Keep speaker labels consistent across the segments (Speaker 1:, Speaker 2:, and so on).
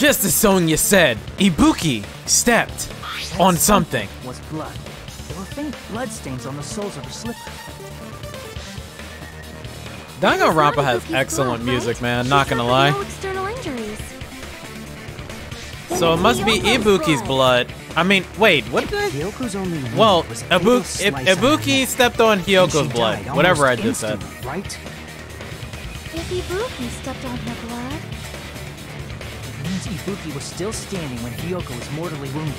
Speaker 1: Just as Sonia said, Ibuki stepped on something.
Speaker 2: Was blood. There were faint blood stains on the soles of her slippers.
Speaker 1: Danganronpa has excellent music, man. Not gonna lie.
Speaker 3: No external injuries.
Speaker 1: So it must be Ibuki's blood. I mean, wait, what did I?
Speaker 2: Only
Speaker 1: Well,
Speaker 2: was
Speaker 1: Ibu-
Speaker 2: able to
Speaker 1: if
Speaker 2: slice out
Speaker 1: Ibuki stepped on
Speaker 2: And
Speaker 1: Hiyoko's blood, whatever I just said.
Speaker 2: Right?
Speaker 3: If Ibuki stepped on her blood,
Speaker 2: It means Ibuki was still standing when Hiyoko was mortally wounded.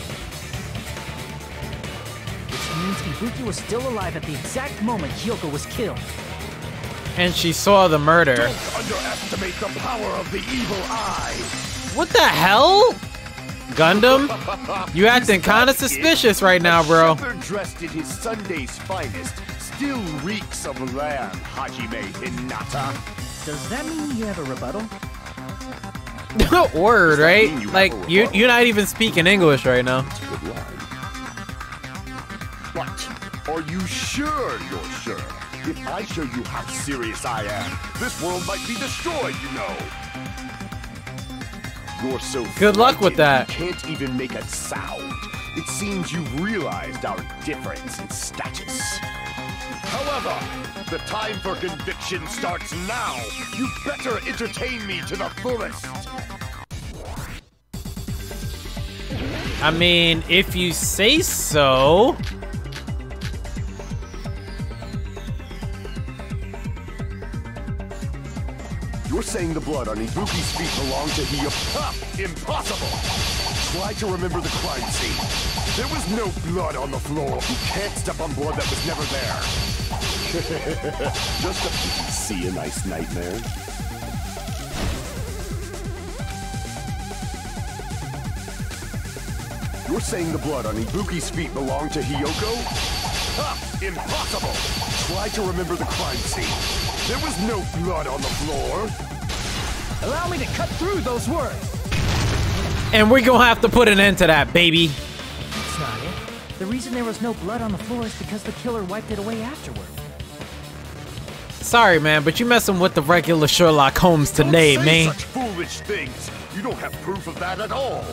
Speaker 2: Which means Ibuki was still alive at the exact moment Hiyoko was killed.
Speaker 1: And she saw the murder.
Speaker 4: Don't underestimate the power of the evil eye.
Speaker 1: What the hell? Gundham? You acting kinda suspicious right now, bro.
Speaker 4: Dressed in his Sunday's finest still reeks of lamb, Hajime Hinata.
Speaker 2: Does that mean you have a rebuttal?
Speaker 1: Word, right?
Speaker 4: you
Speaker 1: Like you you're not even speaking English right now.
Speaker 4: Good line. What? Are you sure you're sure? If I show you how serious I am, this world might be destroyed, you know. You're so
Speaker 1: Good luck with that.
Speaker 4: You can't even make a sound. It seems you've realized our difference in status. However, the time for conviction starts now. You better entertain me to the fullest.
Speaker 1: I mean, if you say so.
Speaker 4: You're saying the blood on Ibuki's feet belonged to Hio- Ha! Impossible! Try to remember the crime scene. There was no blood on the floor. You can't step on blood that was never there. Just a see a nice nightmare. You're saying the blood on Ibuki's feet belonged to Hiyoko? Ha! Impossible! Try to remember the crime scene. There was no blood on the floor.
Speaker 2: Allow me to cut through those words!
Speaker 1: And we're gonna have to put an end to that, baby.
Speaker 2: That's not it. The reason there was no blood on the floor is because the killer wiped it away afterward.
Speaker 1: Sorry, man, but you messing with the regular Sherlock Holmes today,
Speaker 4: Don't say
Speaker 1: man.
Speaker 4: such foolish things. You don't have proof of that at all.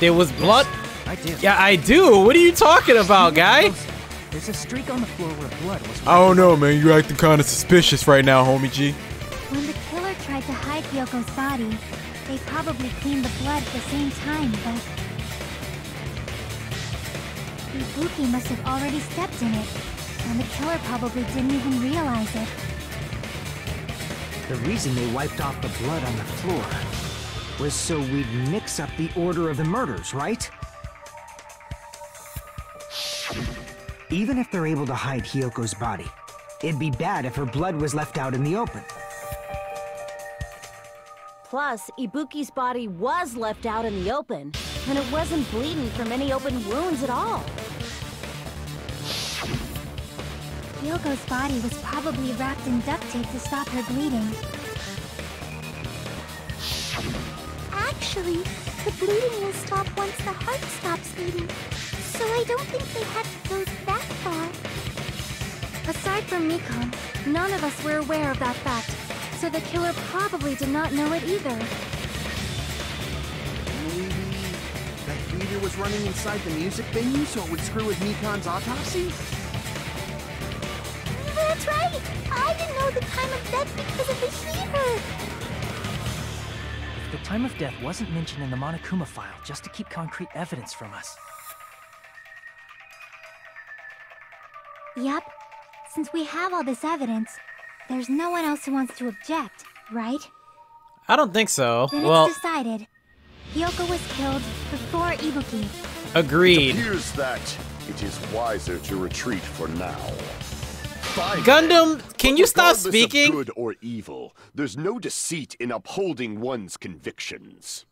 Speaker 1: There was blood.
Speaker 2: I did.
Speaker 1: Yeah, I do. What are you talking about, guy?
Speaker 2: There's a streak on the floor where blood was.
Speaker 1: I don't know, man. You're acting kind of suspicious right now, homie G.
Speaker 3: when the killer tried to hide Hiyoko's body, they probably cleaned the blood at the same time, but... Ibuki must have already stepped in it, and the killer probably didn't even realize it.
Speaker 2: The reason they wiped off the blood on the floor was so we'd mix up the order of the murders, right? Even if they're able to hide Hiyoko's body, it'd be bad if her blood was left out in the open.
Speaker 5: Plus, Ibuki's body was left out in the open, and it wasn't bleeding from any open wounds at all.
Speaker 3: Hiyoko's body was probably wrapped in duct tape to stop her bleeding. Actually, the bleeding will stop once the heart stops beating. So I don't think they had to go that far. Aside from Mikan, none of us were aware of that fact, so the killer probably did not know it either.
Speaker 6: Maybe that feeder was running inside the music venue so it would screw with Mikan's autopsy?
Speaker 3: The time of death because of the heater!
Speaker 2: If the time of death wasn't mentioned in the Monokuma file just to keep concrete evidence from us.
Speaker 3: Yep. Since we have all this evidence, there's no one else who wants to object, right?
Speaker 1: I don't think so.
Speaker 3: Then
Speaker 1: Well,
Speaker 3: it's decided. Yoko was killed before Ibuki.
Speaker 1: agreed.
Speaker 4: It Appears that it is wiser to retreat for now. Fine.
Speaker 1: Gundham, can
Speaker 4: But
Speaker 1: you stop
Speaker 4: regardless of
Speaker 1: speaking?
Speaker 4: good or evil, there's no deceit in upholding one's convictions.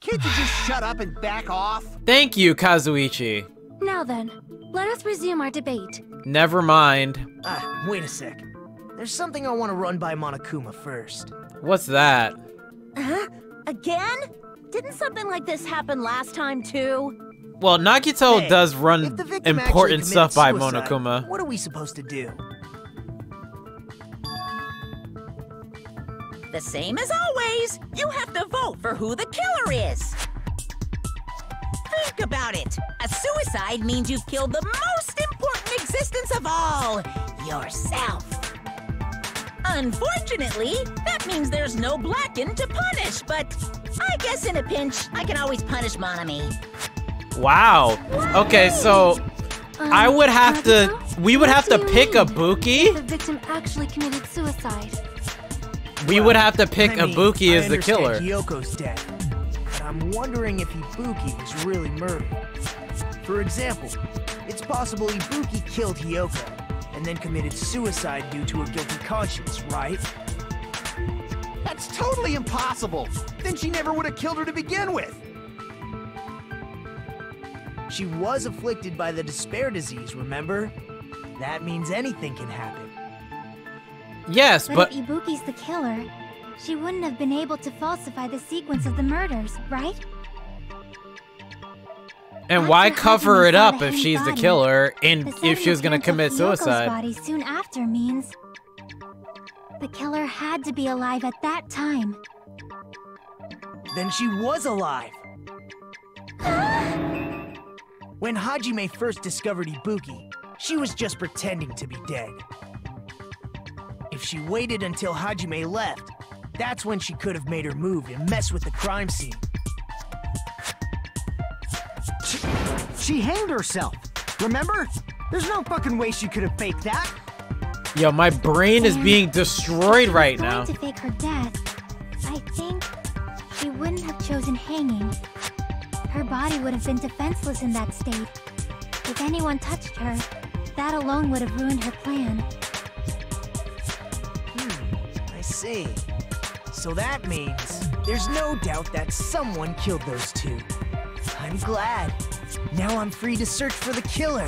Speaker 6: Can't you just shut up and back off?
Speaker 1: Thank you, Kazuichi.
Speaker 3: Now then, let us resume our debate.
Speaker 1: Never mind.
Speaker 2: Ah, wait a sec. There's something I want to run by Monokuma first.
Speaker 1: What's that?
Speaker 5: Huh? Again? Didn't something like this happen last time too?
Speaker 1: Well, Nagito
Speaker 2: Hey,
Speaker 1: does run important stuff by
Speaker 2: commits suicide,
Speaker 1: Monokuma.
Speaker 2: What are we supposed to do?
Speaker 7: The same as always, you have to vote for who the killer is. Think about it. A suicide means you've killed the most important existence of all yourself. Unfortunately, that means there's no Blacken to punish, but I guess in a pinch, I can always punish Monomi.
Speaker 1: Wow. Okay, so I would have to. We would
Speaker 3: What
Speaker 1: have to pick
Speaker 3: mean?
Speaker 1: Buki.
Speaker 3: The victim actually committed suicide.
Speaker 1: We would have to pick
Speaker 2: I mean,
Speaker 1: Ibuki as the killer.
Speaker 2: Hiyoko's dead, but I'm wondering if Ibuki was really murdered. For example, it's possible Ibuki killed Hyoko and then committed suicide due to a guilty conscience, right?
Speaker 6: That's totally impossible. Then she never would have killed her to begin with.
Speaker 2: She was afflicted by the despair disease, remember? That means anything can happen.
Speaker 1: Yes,
Speaker 3: But,
Speaker 1: but
Speaker 3: if Ibuki's the killer, she wouldn't have been able to falsify the sequence of the murders, right?
Speaker 1: and why cover it up if
Speaker 3: hanged
Speaker 1: she's the killer and
Speaker 3: The
Speaker 1: if she was gonna
Speaker 3: appearance
Speaker 1: commit
Speaker 3: of Hiyoko's
Speaker 1: suicide?
Speaker 3: body soon after means the killer had to be alive at that time.
Speaker 2: Then she was alive. when Hajime first discovered Ibuki, she was just pretending to be dead. If she waited until Hajime left, that's when she could have made her move and mess with the crime scene.
Speaker 8: She, she hanged herself. Remember? There's no fucking way she could have faked that.
Speaker 1: Yo, my brain is being destroyed right
Speaker 3: Going
Speaker 1: now.
Speaker 3: to fake her death, I think she wouldn't have chosen hanging. Her body would have been defenseless in that state. If anyone touched her, that alone would have ruined her plan.
Speaker 2: See. So that means there's no doubt that someone killed those two. I'm glad. Now I'm free to search for the killer.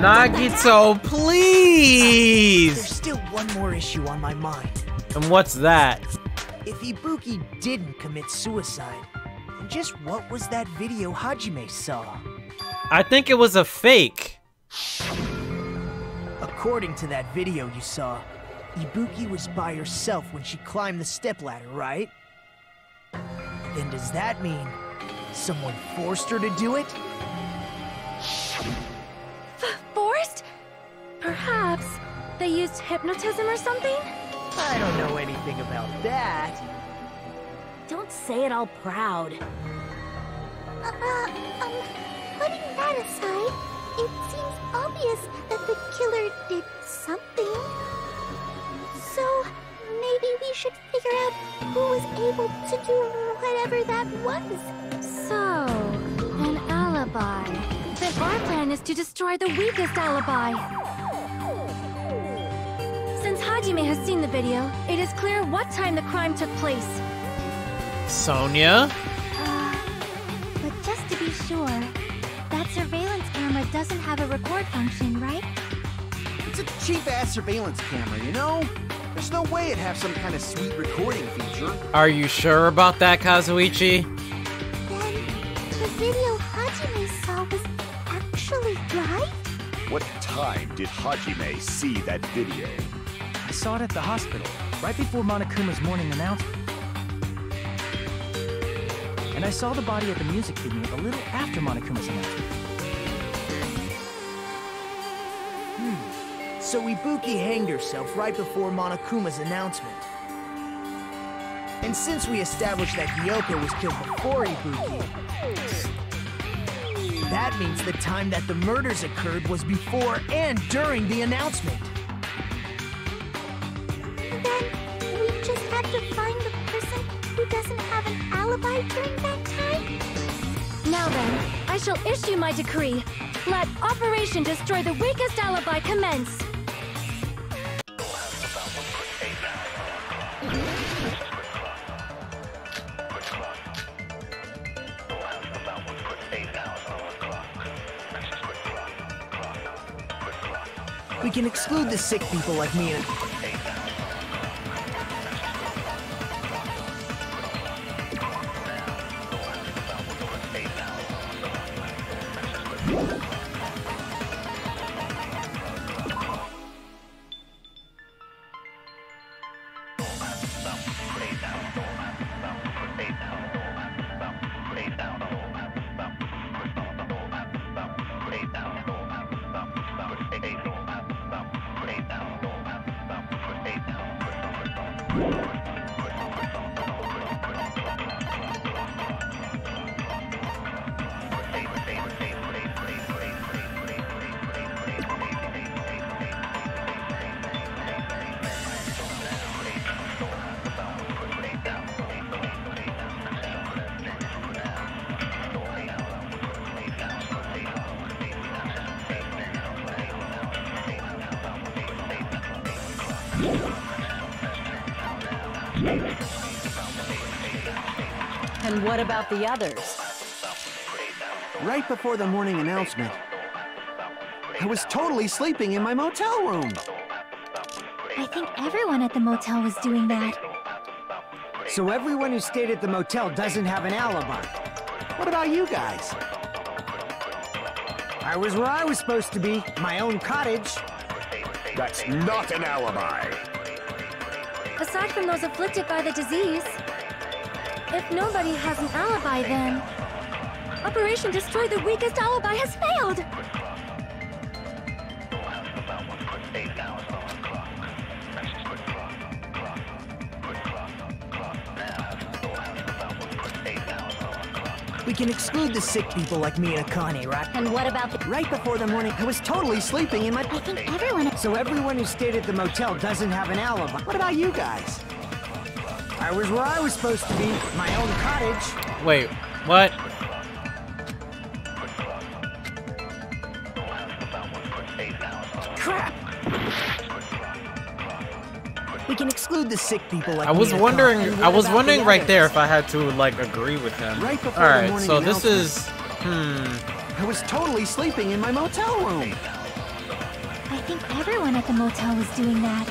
Speaker 1: Nagito, please!
Speaker 2: There's still one more issue on my mind.
Speaker 1: And what's that?
Speaker 2: If Ibuki didn't commit suicide, then just what was that video Hajime saw?
Speaker 1: I think it was a fake.
Speaker 2: According to that video you saw, Ibuki was by herself when she climbed the stepladder, right? Then does that mean someone forced her to do it?
Speaker 3: Forced? Perhaps they used hypnotism or something?
Speaker 2: I don't know anything about that.
Speaker 5: Don't say it all proud.
Speaker 3: Uh, um, putting that aside, it seems obvious that the killer did something. So, maybe we should figure out who was able to do whatever that was. So, an alibi. Then our plan is to destroy the weakest alibi. Since Hajime has seen the video, it is clear what time the crime took place.
Speaker 1: Sonia?
Speaker 3: Uh, but just to be sure, that surveillance camera doesn't have a record function, right?
Speaker 6: It's a cheap-ass surveillance camera, you know? There's no way it'd have some kind of sweet recording feature.
Speaker 1: Are you sure about that, Kazuichi?
Speaker 3: Then the video Hajime saw was actually right?
Speaker 4: What time did Hajime see that video?
Speaker 9: I saw it at the hospital, right before Monokuma's morning announcement. And I saw the body at the music venue a little after Monokuma's announcement.
Speaker 2: So Ibuki hanged herself right before Monokuma's announcement. And since we established that Hiyoko was killed before Ibuki, that means the time that the murders occurred was before and during the announcement.
Speaker 3: Then we just have to find the person who doesn't have an alibi during that time? Now then, I shall issue my decree. Let Operation Destroy the Weakest Alibi commence.
Speaker 2: We can exclude the sick people like me and...
Speaker 5: And what about the others?
Speaker 6: Right before the morning announcement, I was totally sleeping in my motel room.
Speaker 3: I think everyone at the motel was doing that.
Speaker 8: So everyone who stayed at the motel doesn't have an alibi.
Speaker 6: What about you guys?
Speaker 8: I was where I was supposed to be, my own cottage.
Speaker 4: That's not an alibi.
Speaker 3: Aside from those afflicted by the disease, if nobody has an alibi, then Operation Destroy the Weakest Alibi has failed.
Speaker 2: Can exclude the sick people like me and Akane, right?
Speaker 5: And what about the...
Speaker 6: Right before the morning, I was totally sleeping in my...
Speaker 3: I think everyone...
Speaker 8: So everyone who stayed at the motel doesn't have an alibi.
Speaker 6: What about you guys?
Speaker 8: I was where I was supposed to be, my own cottage.
Speaker 1: Wait, what?
Speaker 2: The sick people like
Speaker 1: I was wondering. I was wondering
Speaker 2: the
Speaker 1: right there if I had to like agree with him.
Speaker 6: Right before
Speaker 1: All
Speaker 6: the
Speaker 1: so this is. Hmm.
Speaker 6: I was totally sleeping in my motel room.
Speaker 3: I think everyone at the motel was doing that.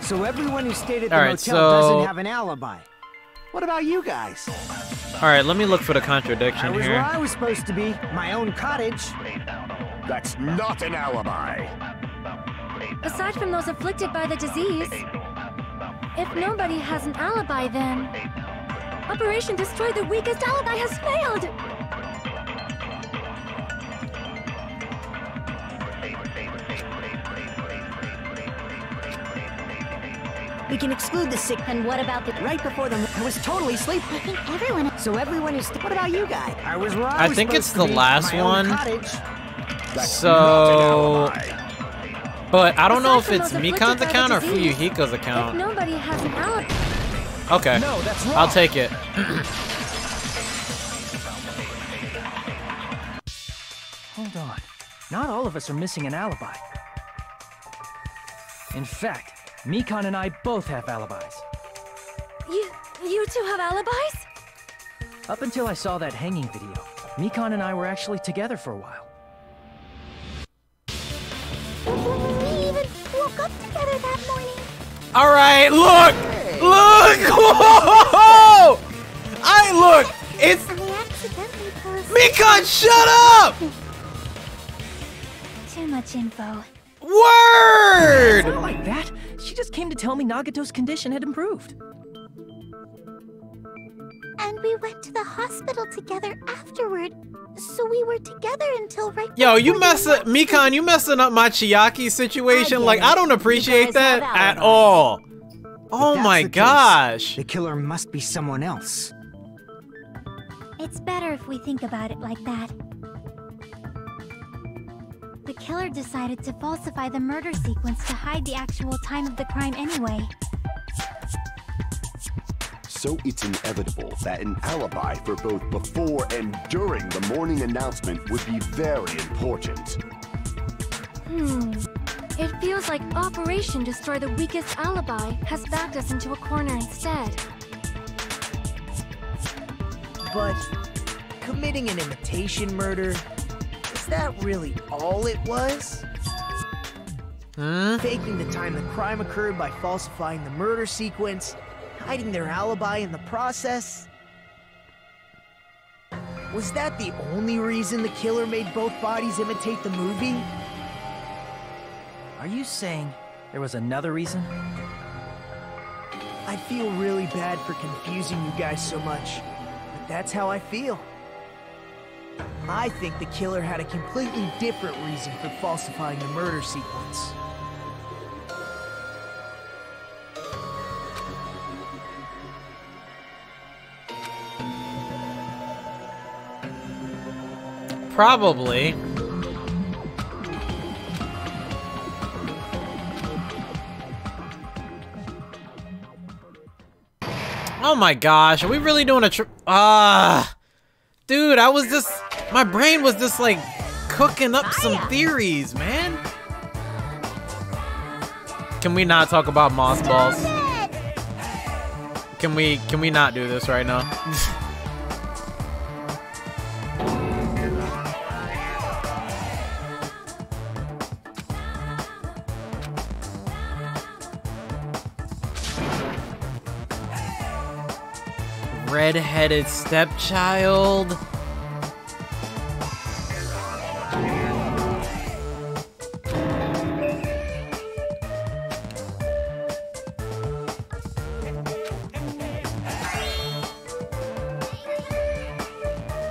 Speaker 8: So everyone who stayed at the
Speaker 1: All right,
Speaker 8: motel
Speaker 1: so-
Speaker 8: doesn't have an alibi.
Speaker 6: What about you guys?
Speaker 1: All right, let me look for the contradiction
Speaker 8: I
Speaker 1: contradiction
Speaker 8: was where. I was supposed to be, my own cottage.
Speaker 4: That's not an alibi.
Speaker 3: Aside from those afflicted by the disease, if nobody has an alibi, then Operation Destroy the Weakest Alibi has failed.
Speaker 2: We can exclude the sick.
Speaker 5: And what about the...
Speaker 6: Right before them? I was totally asleep.
Speaker 3: I think everyone.
Speaker 8: So everyone is.
Speaker 6: What about you guys?
Speaker 8: I was where I,
Speaker 1: I think it's the last one. So-
Speaker 4: not an alibi.
Speaker 1: But I don't know if it's
Speaker 3: those
Speaker 1: Mikan's account or Fuyuhiko's account.
Speaker 3: nobody has an alibi,
Speaker 1: Okay,
Speaker 2: No, that's wrong.
Speaker 1: I'll take it.
Speaker 9: Hold on. Not all of us are missing an alibi. In fact, Mikan and I both have alibis.
Speaker 3: you you two have alibis?
Speaker 9: Up until I saw that hanging video, Mikan and I were actually together for a while.
Speaker 3: Woke up together that morning.
Speaker 1: All right, look, look. Whoa! I look. It's
Speaker 3: We accidentally
Speaker 1: Mikan. Shut up.
Speaker 3: too much info.
Speaker 1: Word.
Speaker 9: Not like that. She just came to tell me Nagito's condition had improved.
Speaker 3: And we went to the hospital together afterward. So we were together until right
Speaker 1: Yo, you
Speaker 3: before the
Speaker 1: messing. Mikan, you messing up my Chiaki situation.
Speaker 5: I
Speaker 1: like,
Speaker 5: it.
Speaker 1: I don't appreciate that at
Speaker 5: alibis.
Speaker 1: all. Oh my
Speaker 8: the case,
Speaker 1: gosh.
Speaker 8: The killer must be someone else.
Speaker 3: It's better if we think about it like that. The killer decided to falsify the murder sequence to hide the actual time of the crime anyway.
Speaker 4: So it's inevitable that an alibi for both before and during the morning announcement would be very important.
Speaker 3: Hmm. It feels like Operation Destroy the Weakest Alibi has backed us into a corner instead.
Speaker 2: But committing an imitation murder, is that really all it was?
Speaker 1: Hmm?
Speaker 2: Faking the time the crime occurred by falsifying the murder sequence, hiding their alibi in the process? Was that the only reason the killer made both bodies imitate the movie?
Speaker 9: Are you saying there was another reason?
Speaker 2: I feel really bad for confusing you guys so much, but that's how I feel. I think the killer had a completely different reason for falsifying the murder sequence.
Speaker 1: Probably. Oh my gosh, are we really doing a trip? Ah, dude, I was just, my brain was just like cooking up some theories, man. Can we not talk about moss balls? Can we, can we not do this right now? Red-headed stepchild.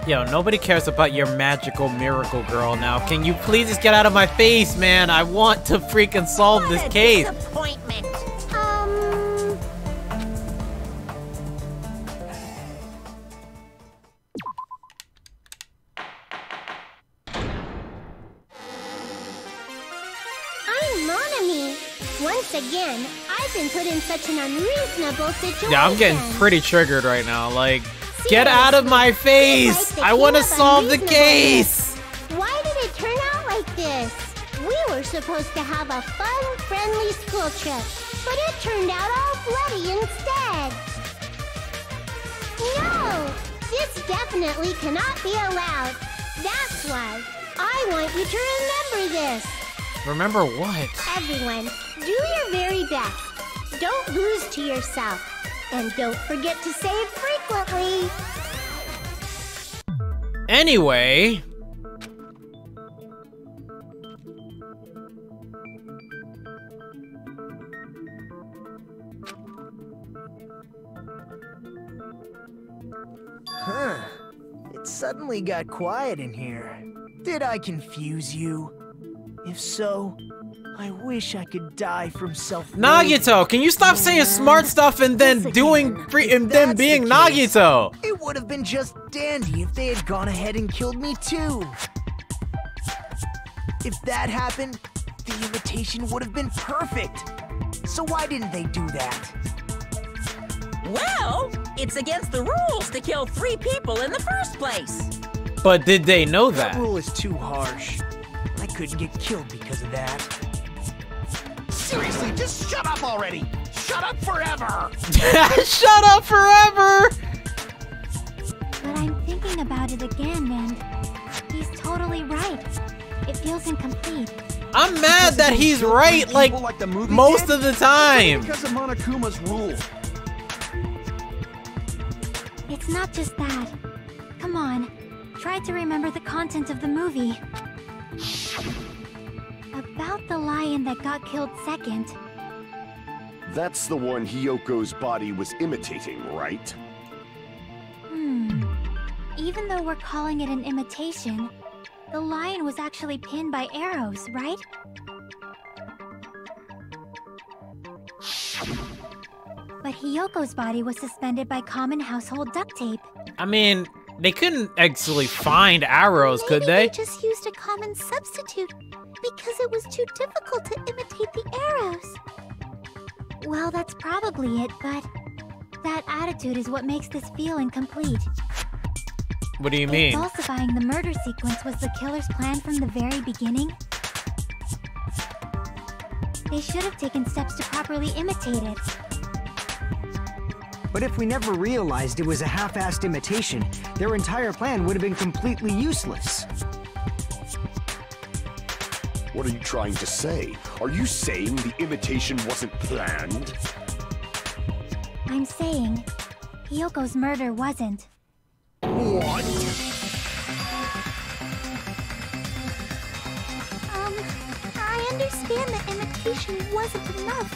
Speaker 1: Yo, nobody cares about your magical miracle girl now. Can you please just get out of my face, man? I want to freaking solve this case. Yeah, I'm getting pretty triggered right now. Like, get out of my face! I want to solve the case!
Speaker 3: Why did it turn out like this? We were supposed to have a fun, friendly school trip, but it turned out all bloody instead. No! This definitely cannot be allowed. That's why I want you to remember this.
Speaker 1: Remember what?
Speaker 3: Everyone, do your very best. Don't lose to yourself. And don't forget to save frequently.
Speaker 1: Anyway.
Speaker 2: Huh. It suddenly got quiet in here. Did I confuse you? If so, I wish I could die from self
Speaker 1: Nagito, can you stop saying smart stuff and then doing free and then being Nagito?
Speaker 2: It would have been just dandy if they had gone ahead and killed me too. If that happened, the invitation would have been perfect. So why didn't they do that?
Speaker 7: Well, it's against the rules to kill three people in the first place.
Speaker 1: But did they know that?
Speaker 2: rule is too harsh. I couldn't get killed because of that.
Speaker 4: Seriously, just shut up already! Shut up forever!
Speaker 1: Shut up forever!
Speaker 3: But I'm thinking about it again, and he's totally right. It feels incomplete.
Speaker 1: I'm mad that he's right like most of the time.
Speaker 6: Because of Monokuma's rule.
Speaker 3: It's not just that. Come on, try to remember the content of the movie. About the lion that got killed second.
Speaker 4: That's the one Hiyoko's body was imitating, right?
Speaker 3: Hmm. Even though we're calling it an imitation, the lion was actually pinned by arrows, right? But Hiyoko's body was suspended by common household duct tape.
Speaker 1: I mean, they couldn't actually find arrows, could they?
Speaker 3: they just used a common substitute because it was too difficult to imitate the arrows. Well, that's probably it, but that attitude is what makes this feel incomplete.
Speaker 1: What do you
Speaker 3: If
Speaker 1: mean?
Speaker 3: falsifying the murder sequence was the killer's plan from the very beginning, they should have taken steps to properly imitate it.
Speaker 8: But if we never realized it was a half-assed imitation, their entire plan would have been completely useless.
Speaker 4: What are you trying to say? Are you saying the imitation wasn't planned?
Speaker 3: I'm saying, Hiyoko's murder wasn't.
Speaker 4: What?
Speaker 3: Um, I understand that imitation wasn't enough,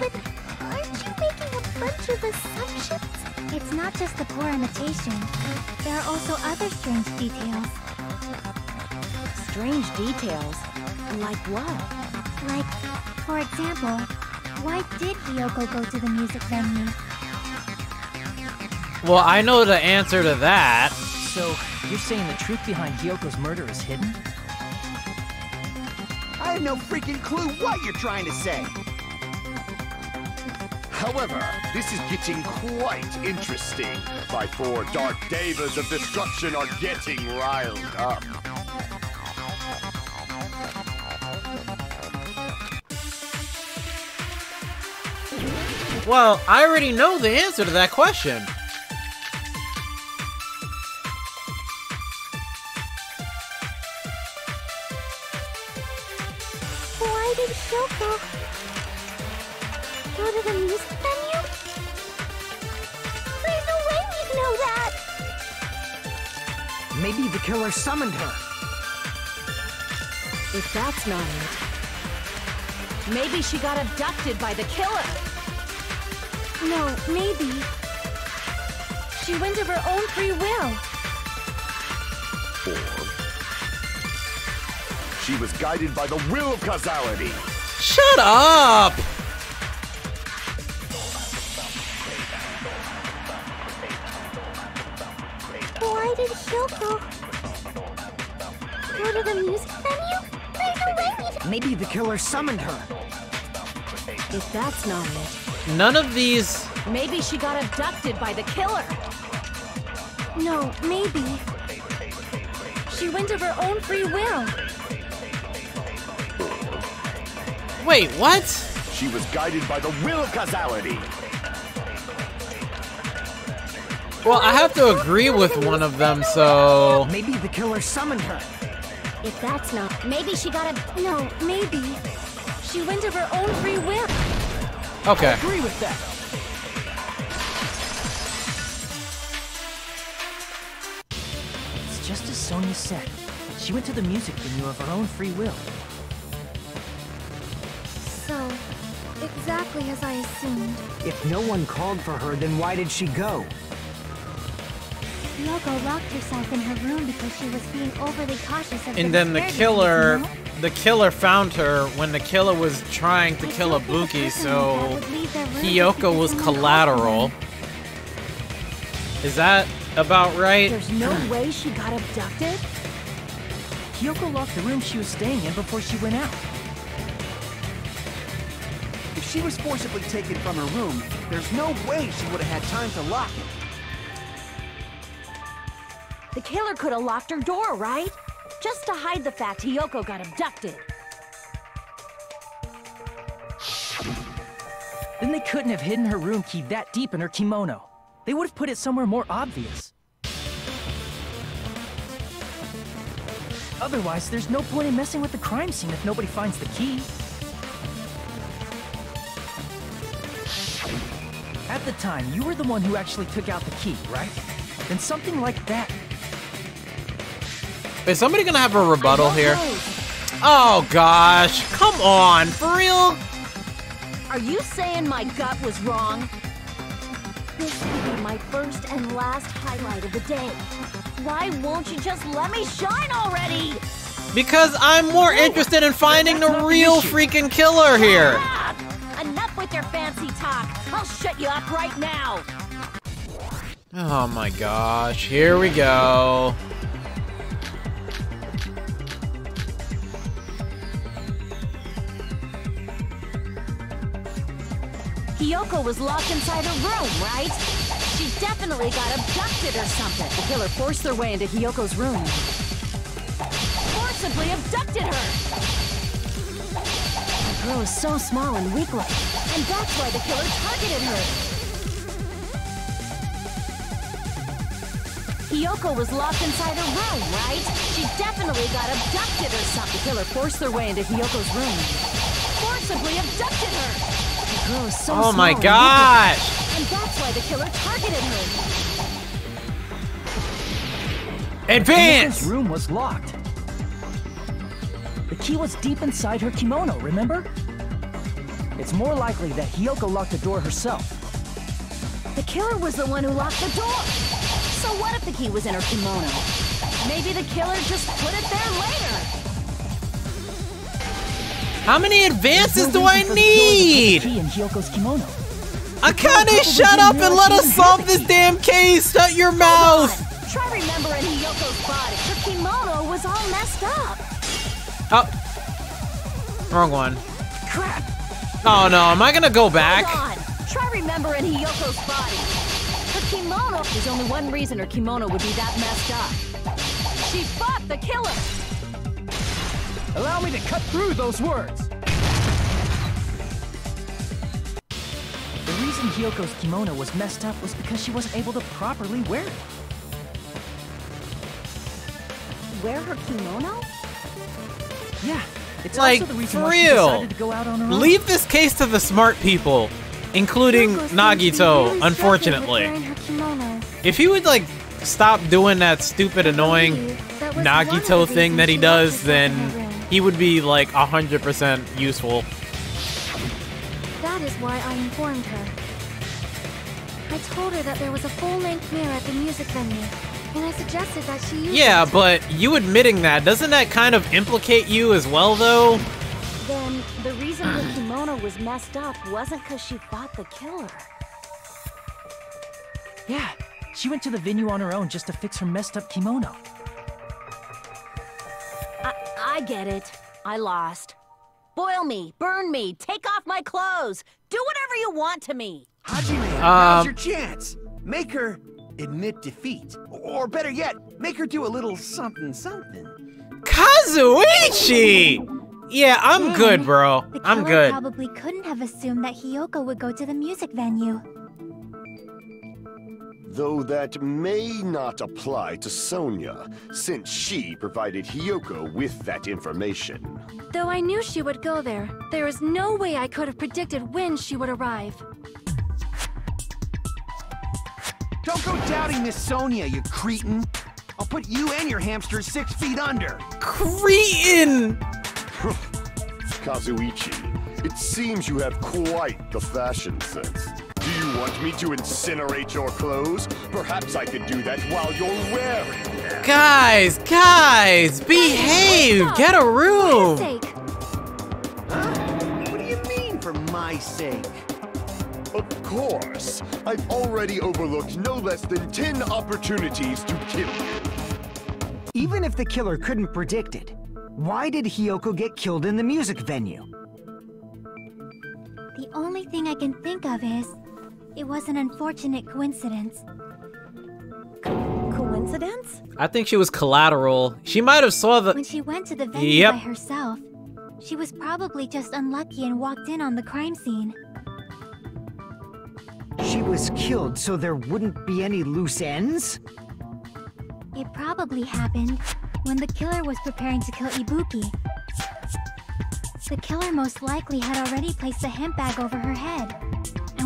Speaker 3: but aren't you making a bunch of assumptions? It's not just the poor imitation. There are also other strange details.
Speaker 5: Strange details? Like what?
Speaker 3: Like, for example, why did Hiyoko go to the music venue?
Speaker 1: Well, I know the answer to that.
Speaker 9: So, you're saying the truth behind Hiyoko's murder is hidden?
Speaker 6: I have no freaking clue what you're trying to say.
Speaker 4: However, this is getting quite interesting. My four dark devas of destruction are getting riled up.
Speaker 1: Well, I already know the answer to that question.
Speaker 3: Why did Hiyoko go to the music venue? There's no way we'd know that!
Speaker 8: Maybe the killer summoned her.
Speaker 5: If that's not it, maybe she got abducted by the killer.
Speaker 3: No, maybe. She went of her own free will.
Speaker 4: Or she was guided by the will of causality.
Speaker 1: Shut up!
Speaker 3: Why did Hiyoko go to the music venue? There's no way.
Speaker 8: Maybe the killer summoned her.
Speaker 5: If that's not it,
Speaker 1: None of these.
Speaker 5: maybe she got abducted by the killer.
Speaker 3: No, maybe. She went of her own free will.
Speaker 1: Wait, what?
Speaker 4: She was guided by the will of causality.
Speaker 1: Well, I have to agree with one of them, so.
Speaker 8: Maybe the killer summoned her.
Speaker 3: If that's not... Maybe she got a... No, maybe. She went of her own free will.
Speaker 1: Okay.
Speaker 8: I Agree with that.
Speaker 9: It's just as Sonia said. She went to the music venue of her own free will.
Speaker 3: So, exactly as I assumed.
Speaker 8: If no one called for her, then why did she go?
Speaker 3: Yoko locked herself in her room because she was being overly cautious of
Speaker 1: And then the killer,
Speaker 3: you know?
Speaker 1: The killer found her when the killer was trying to kill
Speaker 3: don't a
Speaker 1: Ibuki, so
Speaker 3: like that would leave their room just
Speaker 1: Hiyoko
Speaker 3: because
Speaker 1: was collateral. Is that about right?
Speaker 5: There's no way she got abducted?
Speaker 9: Hiyoko locked the room she was staying in before she went out.
Speaker 6: If she was forcibly taken from her room, there's no way she would have had time to lock it.
Speaker 5: The killer could have locked her door, right? Just to hide the fact Hiyoko got abducted.
Speaker 9: Then they couldn't have hidden her room key that deep in her kimono. They would have put it somewhere more obvious. Otherwise, there's no point in messing with the crime scene if nobody finds the key. At the time, you were the one who actually took out the key, right? Then something like that.
Speaker 1: Is somebody gonna have a rebuttal here? Oh gosh, come on, for real?
Speaker 5: Are you saying my gut was wrong? This will be my first and last highlight of the day. Why won't you just let me shine already?
Speaker 1: Because I'm more interested in finding the real freaking killer here.
Speaker 5: Enough with your fancy talk. I'll shut you up right now.
Speaker 1: Oh my gosh, here we go.
Speaker 5: Hiyoko was locked inside her room, right? She definitely got abducted or something. The killer forced their way into Hiyoko's room. Forcibly abducted her! The girl is so small and weak-looking, and that's why the killer targeted her. Hiyoko was locked inside her room, right? She definitely got abducted or something. The killer forced their way into Hiyoko's room. Forcibly abducted her! The girl is so
Speaker 1: Oh
Speaker 5: small
Speaker 1: my
Speaker 5: and
Speaker 1: gosh.
Speaker 5: weak-looking, And that's why the killer targeted her.
Speaker 9: Hiyoko's
Speaker 1: Advance!
Speaker 9: room was locked. The key was deep inside her kimono, remember? It's more likely that Hiyoko locked the door herself.
Speaker 5: The killer was the one who locked the door. So what if the key was in her kimono? Maybe the killer just put it there later.
Speaker 1: How many advances do I
Speaker 9: reason for the killer to put the
Speaker 1: need?
Speaker 9: Hiyoko's.
Speaker 1: Akane, shut up and let us solve this damn case! Shut your mouth!
Speaker 5: Try remembering Hiyoko's body.
Speaker 3: Her kimono was all messed up.
Speaker 1: Oh. Wrong one.
Speaker 8: Crap!
Speaker 1: Oh no, am I gonna go back?
Speaker 5: Try remembering Hiyoko's body. Her kimono. There's only one reason her kimono would be that messed up. She fought the killer.
Speaker 9: Allow me to cut through those words. The reason Hiyoko's kimono was messed up was because she wasn't able to properly wear it.
Speaker 5: Wear her kimono?
Speaker 9: Yeah, it's
Speaker 1: Like,
Speaker 9: also the reason
Speaker 1: for
Speaker 9: why she
Speaker 1: real.
Speaker 9: decided to go out on her own.
Speaker 1: Leave this case to the smart people, including
Speaker 3: Yoko seems to be
Speaker 1: Nagito,
Speaker 3: really
Speaker 1: unfortunately.
Speaker 3: struggling with wearing her kimono.
Speaker 1: If he would like stop doing that stupid annoying
Speaker 3: that was one of
Speaker 1: Nagito thing that he
Speaker 3: reasons she locked
Speaker 1: does, then
Speaker 3: in her room.
Speaker 1: He would be like 100% useful.
Speaker 3: That is why I informed her. I told her that there was a full-length mirror at the music venue, and I suggested that she use
Speaker 1: Yeah,
Speaker 3: it.
Speaker 1: but you admitting that, doesn't that kind of implicate you as well though?
Speaker 5: Then the reason her kimono was messed up wasn't because she fought the killer.
Speaker 9: Yeah, she went to the venue on her own just to fix her messed up kimono.
Speaker 5: I, I get it. I lost. Boil me, burn me, take off my clothes. Do whatever you want to me.
Speaker 6: Hajime, now's
Speaker 1: Um,
Speaker 6: your chance. Make her admit defeat. Or better yet, make her do a little something something.
Speaker 1: Kazuichi! Yeah, I'm good, bro.
Speaker 3: The
Speaker 1: I'm
Speaker 3: killer
Speaker 1: good.
Speaker 3: probably couldn't have assumed that Hiyoko would go to the music venue.
Speaker 4: Though that may not apply to Sonia, since she provided Hiyoko with that information.
Speaker 3: Though I knew she would go there, there is no way I could have predicted when she would arrive.
Speaker 6: Don't go doubting Miss Sonia, you cretin. I'll put you and your hamsters six feet under.
Speaker 1: Cretin!
Speaker 4: Kazuichi, it seems you have quite the fashion sense. Do you want me to incinerate your clothes? Perhaps I could do that while you're wearing them.
Speaker 1: Guys, guys, behave!
Speaker 3: Stop.
Speaker 1: Get a
Speaker 3: For his
Speaker 1: room!
Speaker 3: sake.
Speaker 6: What do you mean, for my sake?
Speaker 4: Of course. I've already overlooked no less than 10 opportunities to kill you.
Speaker 8: Even if the killer couldn't predict it, why did Hiyoko get killed in the music venue?
Speaker 3: The only thing I can think of is, it was an unfortunate coincidence.
Speaker 5: Coincidence?
Speaker 1: I think she was collateral. She might have saw the.
Speaker 3: When she went to the venue
Speaker 1: Yep.
Speaker 3: by herself, she was probably just unlucky and walked in on the crime scene.
Speaker 8: She was killed so there wouldn't be any loose ends?
Speaker 3: It probably happened when the killer was preparing to kill Ibuki. The killer most likely had already placed a hemp bag over her head, and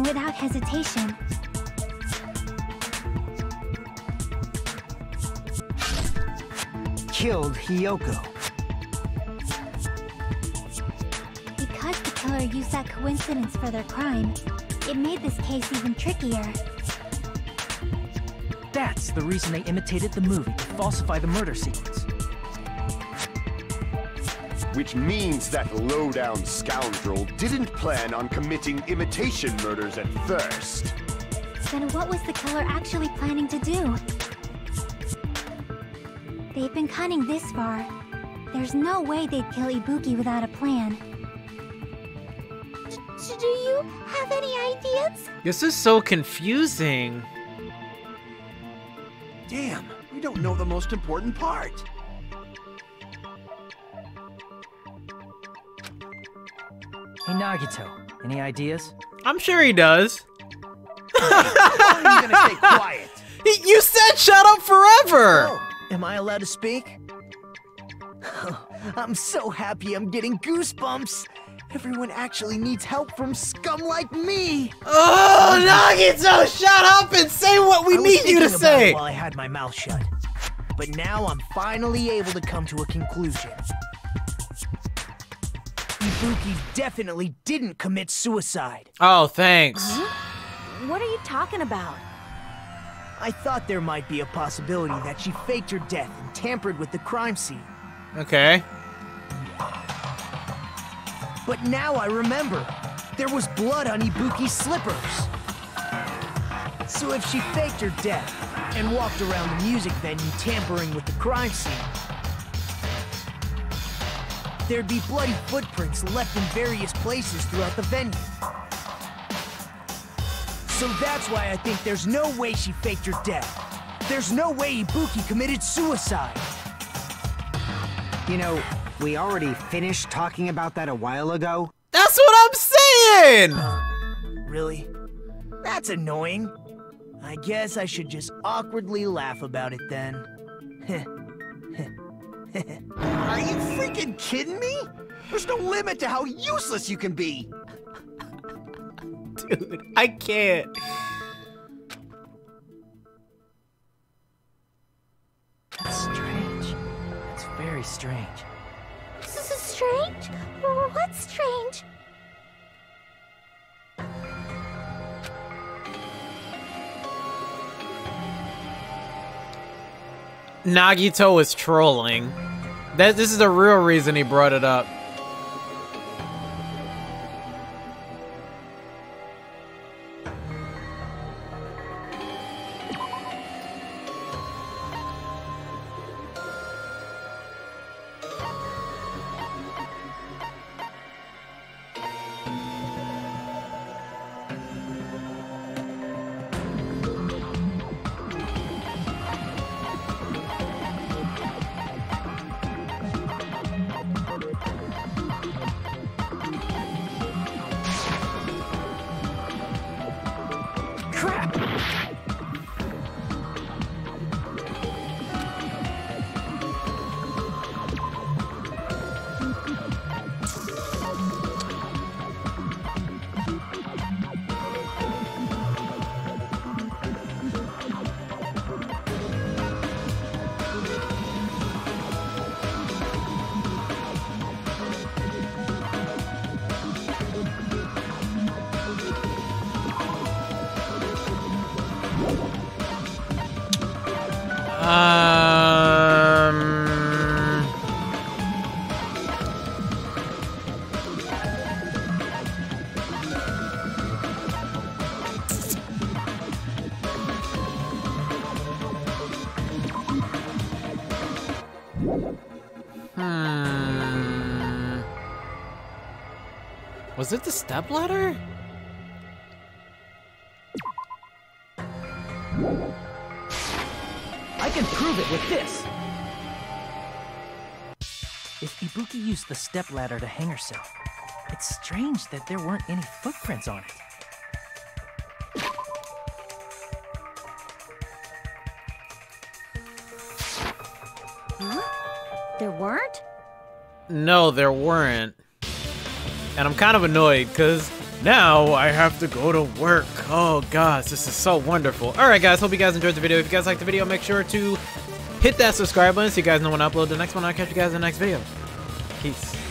Speaker 3: without hesitation,
Speaker 8: Killed Hiyoko.
Speaker 3: because the killer used that coincidence for their crime, it made this case even trickier.
Speaker 9: That's the reason they imitated the movie to falsify the murder sequence.
Speaker 4: Which means that low-down scoundrel didn't plan on committing imitation murders at first.
Speaker 3: Then what was the killer actually planning to do? They've been cunning this far. There's no way they'd kill Ibuki without a plan. Do you have any ideas?
Speaker 1: This is so confusing.
Speaker 6: Damn, we don't know the most important part.
Speaker 9: Hey Nagito, any ideas?
Speaker 1: I'm sure he does.
Speaker 6: How are you gonna stay quiet?
Speaker 1: You said shut up forever!
Speaker 2: Oh, am I allowed to speak? I'm so happy I'm getting goosebumps. Everyone actually needs help from scum like me.
Speaker 1: Oh, Nagito, shut up and say what we
Speaker 2: I was
Speaker 1: need you to
Speaker 2: thinking about
Speaker 1: say!
Speaker 2: it while I had my mouth shut. But now I'm finally able to come to a conclusion. Ibuki definitely didn't commit suicide.
Speaker 1: Oh, thanks.
Speaker 5: What are you talking about?
Speaker 2: I thought there might be a possibility that she faked her death and tampered with the crime scene.
Speaker 1: Okay.
Speaker 2: But now I remember. There was blood on Ibuki's slippers. So if she faked her death and walked around the music venue tampering with the crime scene, there'd be bloody footprints left in various places throughout the venue. So that's why I think there's no way she faked her death. There's no way Ibuki committed suicide.
Speaker 8: You know, we already finished talking about that a while ago.
Speaker 1: That's what I'm saying!
Speaker 2: Really? That's annoying. I guess I should just awkwardly laugh about it then.
Speaker 6: Are you freaking kidding me? There's no limit to how useless you can be.
Speaker 1: Dude, I can't.
Speaker 9: That's strange. That's very strange.
Speaker 3: This is strange? What's strange?
Speaker 1: Nagito is trolling. That this is the real reason he brought it up. Was it the stepladder?
Speaker 9: I can prove it with this! If Ibuki used the stepladder to hang herself, it's strange that there weren't any footprints on it. Huh?
Speaker 5: There weren't?
Speaker 1: No, there weren't. And I'm kind of annoyed because now I have to go to work. Oh gosh, this is so wonderful. Alright guys, hope you guys enjoyed the video. If you guys liked the video, make sure to hit that subscribe button so you guys know when I upload the next one. I'll catch you guys in the next video. Peace.